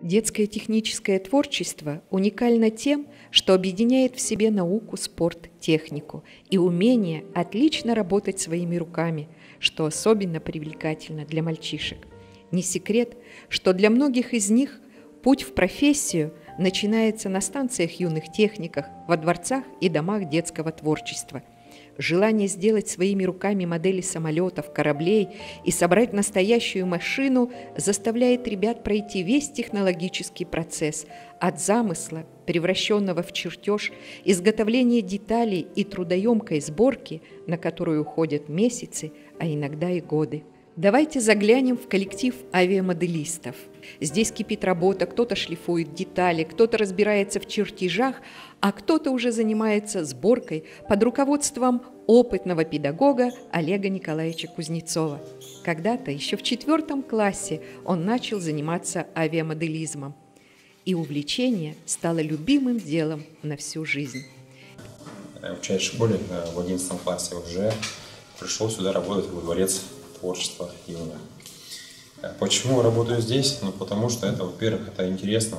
Детское техническое творчество уникально тем, что объединяет в себе науку, спорт, технику и умение отлично работать своими руками, что особенно привлекательно для мальчишек. Не секрет, что для многих из них путь в профессию начинается на станциях юных техниках, во дворцах и домах детского творчества – Желание сделать своими руками модели самолетов, кораблей и собрать настоящую машину заставляет ребят пройти весь технологический процесс от замысла, превращенного в чертеж, изготовления деталей и трудоемкой сборки, на которую уходят месяцы, а иногда и годы. Давайте заглянем в коллектив авиамоделистов. Здесь кипит работа, кто-то шлифует детали, кто-то разбирается в чертежах, а кто-то уже занимается сборкой под руководством опытного педагога Олега Николаевича Кузнецова. Когда-то, еще в четвертом классе, он начал заниматься авиамоделизмом. И увлечение стало любимым делом на всю жизнь. Учась в школе э, в 11 классе уже пришел сюда работать во дворец творчества юное. Э, почему работаю здесь? Ну, потому что это, во-первых, это интересно,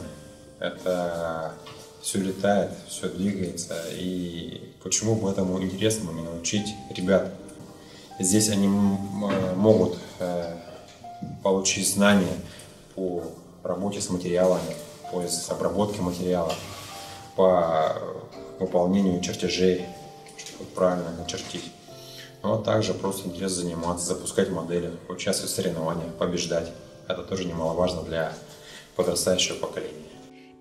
это все летает, все двигается, и почему бы этому интересному не научить ребят? Здесь они э, могут э, получить знания по работе с материалами, по обработке материалов, по выполнению чертежей, чтобы правильно начертить. Но также просто интересно заниматься, запускать модели, участвовать в соревнованиях, побеждать. Это тоже немаловажно для подрастающего поколения.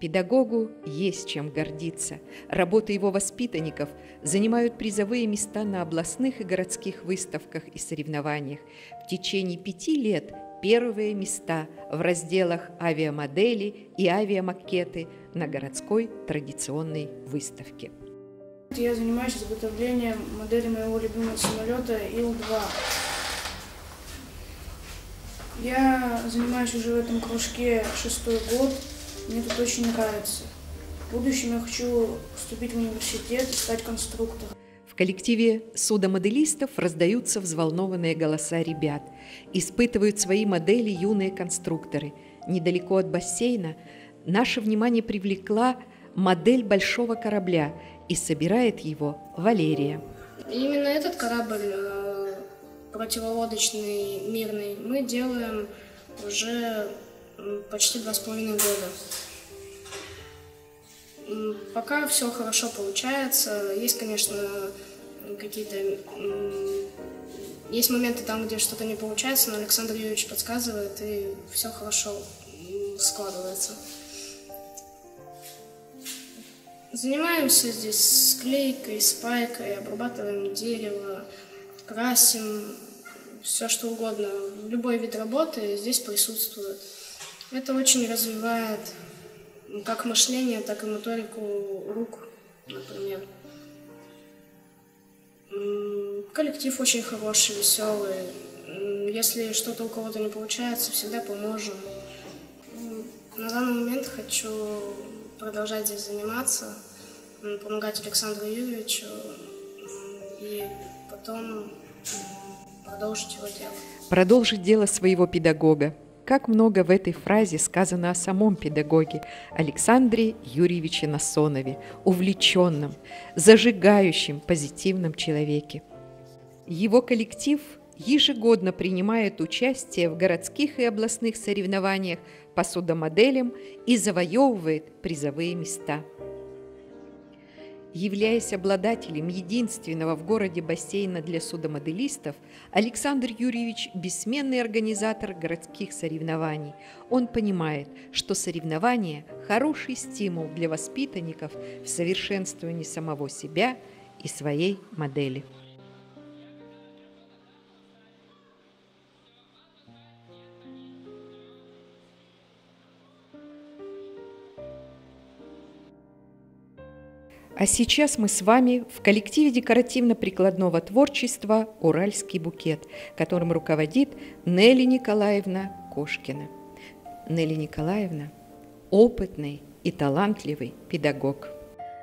Педагогу есть чем гордиться. Работы его воспитанников занимают призовые места на областных и городских выставках и соревнованиях. В течение пяти лет первые места в разделах авиамодели и авиамакеты на городской традиционной выставке. Я занимаюсь изготовлением модели моего любимого самолета Ил-2. Я занимаюсь уже в этом кружке шестой год. Мне тут очень нравится. В будущем я хочу вступить в университет и стать конструктором. В коллективе судомоделистов раздаются взволнованные голоса ребят. Испытывают свои модели юные конструкторы. Недалеко от бассейна наше внимание привлекла модель большого корабля – и собирает его Валерия. Именно этот корабль э, противолодочный, мирный, мы делаем уже почти два с половиной года. Пока все хорошо получается. Есть, конечно, какие-то... Есть моменты там, где что-то не получается, но Александр Юрьевич подсказывает, и все хорошо складывается. Занимаемся здесь склейкой, спайкой, обрабатываем дерево, красим, все что угодно. Любой вид работы здесь присутствует. Это очень развивает как мышление, так и моторику рук, например. Коллектив очень хороший, веселый. Если что-то у кого-то не получается, всегда поможем. На данный момент хочу продолжать здесь заниматься, помогать Александру Юрьевичу и потом продолжить его дело. Продолжить дело своего педагога. Как много в этой фразе сказано о самом педагоге Александре Юрьевиче Насонове, увлеченном, зажигающем, позитивном человеке. Его коллектив ежегодно принимает участие в городских и областных соревнованиях по судомоделям и завоевывает призовые места. Являясь обладателем единственного в городе бассейна для судомоделистов, Александр Юрьевич – бессменный организатор городских соревнований. Он понимает, что соревнования – хороший стимул для воспитанников в совершенствовании самого себя и своей модели. А сейчас мы с вами в коллективе декоративно-прикладного творчества «Уральский букет», которым руководит Нелли Николаевна Кошкина. Нелли Николаевна – опытный и талантливый педагог.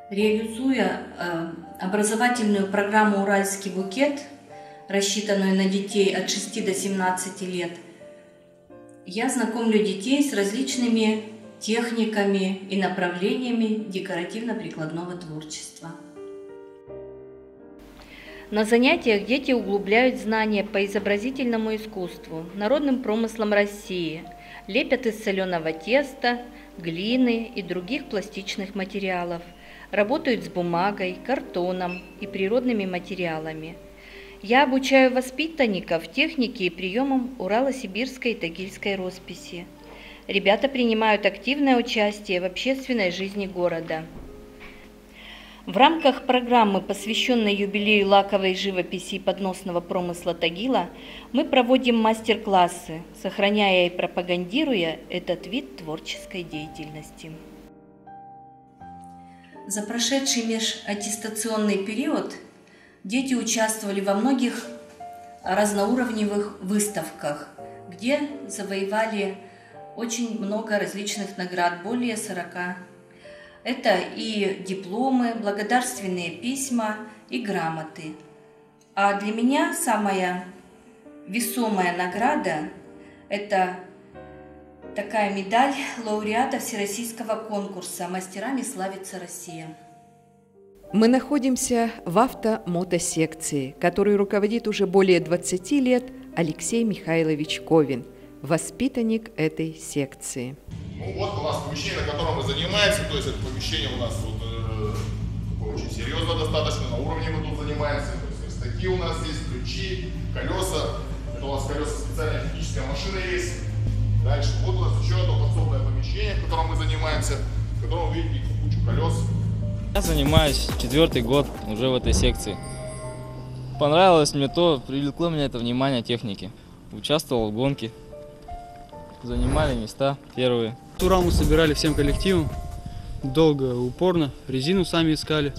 Реализуя э, образовательную программу «Уральский букет», рассчитанную на детей от 6 до 17 лет, я знакомлю детей с различными техниками и направлениями декоративно-прикладного творчества. На занятиях дети углубляют знания по изобразительному искусству, народным промыслам России, лепят из соленого теста, глины и других пластичных материалов, работают с бумагой, картоном и природными материалами. Я обучаю воспитанников технике и приемам Урало-Сибирской и Тагильской росписи. Ребята принимают активное участие в общественной жизни города. В рамках программы, посвященной юбилею лаковой живописи и подносного промысла Тагила, мы проводим мастер-классы, сохраняя и пропагандируя этот вид творческой деятельности. За прошедший межаттестационный период дети участвовали во многих разноуровневых выставках, где завоевали очень много различных наград, более 40 это и дипломы, благодарственные письма и грамоты. А для меня самая весомая награда – это такая медаль лауреата Всероссийского конкурса «Мастерами славится Россия». Мы находимся в автомотосекции, которой руководит уже более 20 лет Алексей Михайлович Ковин, воспитанник этой секции. Ну вот у нас помещение, на котором мы занимаемся, то есть это помещение у нас вот, э, очень серьезно достаточно, на уровне мы тут занимаемся, то есть верстаки у нас есть, ключи, колеса, это у нас колеса специальная техническая машина есть. Дальше вот у нас еще одно подсобное помещение, в котором мы занимаемся, в котором вы видите кучу колес. Я занимаюсь четвертый год уже в этой секции. Понравилось мне то, привлекло меня это внимание техники. Участвовал в гонке, занимали места первые. Ту раму собирали всем коллективом, долго, упорно, резину сами искали,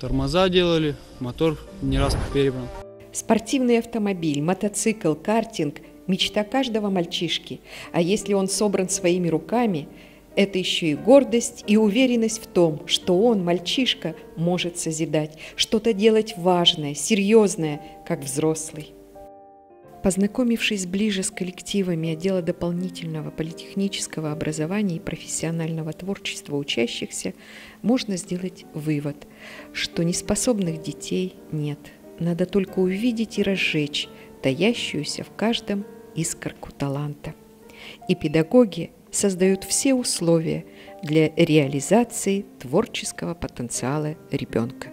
тормоза делали, мотор не раз перебран. Спортивный автомобиль, мотоцикл, картинг – мечта каждого мальчишки. А если он собран своими руками, это еще и гордость и уверенность в том, что он, мальчишка, может созидать, что-то делать важное, серьезное, как взрослый. Познакомившись ближе с коллективами отдела дополнительного политехнического образования и профессионального творчества учащихся, можно сделать вывод, что неспособных детей нет. Надо только увидеть и разжечь таящуюся в каждом искорку таланта. И педагоги создают все условия для реализации творческого потенциала ребенка.